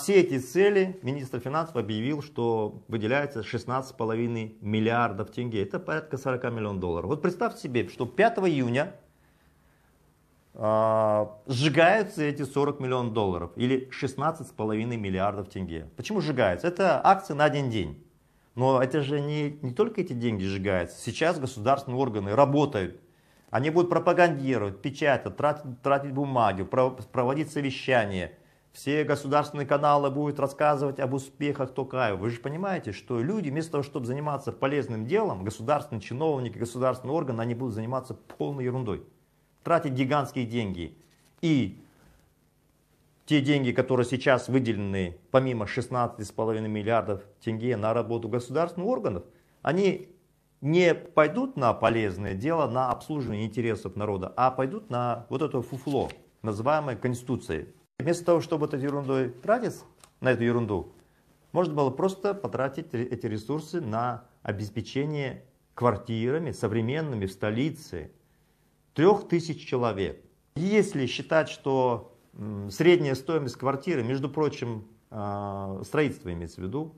Все эти цели министр финансов объявил, что выделяется 16,5 миллиардов тенге. Это порядка 40 миллионов долларов. Вот представьте себе, что 5 июня э, сжигаются эти 40 миллионов долларов или 16,5 миллиардов тенге. Почему сжигаются? Это акции на один день. Но это же не, не только эти деньги сжигаются. Сейчас государственные органы работают. Они будут пропагандировать, печатать, тратить, тратить бумаги, проводить совещания – все государственные каналы будут рассказывать об успехах Токаева. Вы же понимаете, что люди вместо того, чтобы заниматься полезным делом, государственные чиновники, государственные органы, они будут заниматься полной ерундой. Тратить гигантские деньги. И те деньги, которые сейчас выделены, помимо 16,5 миллиардов тенге на работу государственных органов, они не пойдут на полезное дело, на обслуживание интересов народа, а пойдут на вот это фуфло, называемое Конституцией. Вместо того, чтобы этой ерундой тратить, на эту ерунду, можно было просто потратить эти ресурсы на обеспечение квартирами современными в столице трех тысяч человек. Если считать, что средняя стоимость квартиры, между прочим, а, строительство имеется в виду,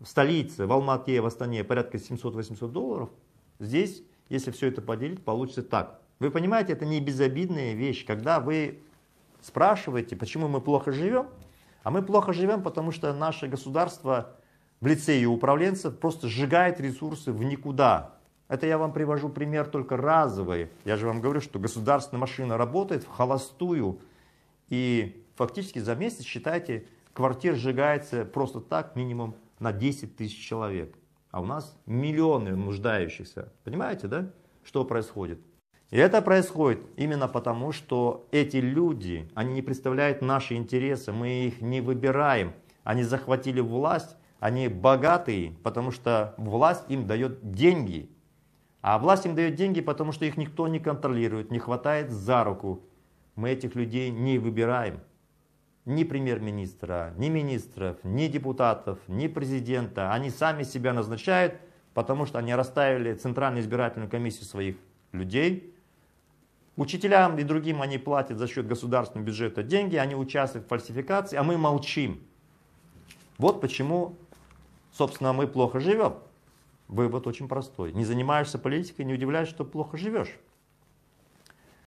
в столице, в Алмате, в Астане порядка 700-800 долларов, здесь, если все это поделить, получится так. Вы понимаете, это не безобидная вещь, когда вы спрашиваете, почему мы плохо живем. А мы плохо живем, потому что наше государство в лице ее управленцев просто сжигает ресурсы в никуда. Это я вам привожу пример только разовый. Я же вам говорю, что государственная машина работает в холостую. И фактически за месяц, считайте, квартир сжигается просто так минимум на 10 тысяч человек. А у нас миллионы нуждающихся. Понимаете, да, что происходит? И это происходит именно потому, что эти люди, они не представляют наши интересы, мы их не выбираем. Они захватили власть, они богатые, потому что власть им дает деньги. А власть им дает деньги, потому что их никто не контролирует, не хватает за руку. Мы этих людей не выбираем. Ни премьер-министра, ни министров, ни депутатов, ни президента. Они сами себя назначают, потому что они расставили Центральную избирательную комиссию своих людей, Учителям и другим они платят за счет государственного бюджета деньги, они участвуют в фальсификации, а мы молчим. Вот почему, собственно, мы плохо живем. Вывод очень простой. Не занимаешься политикой, не удивляешься, что плохо живешь.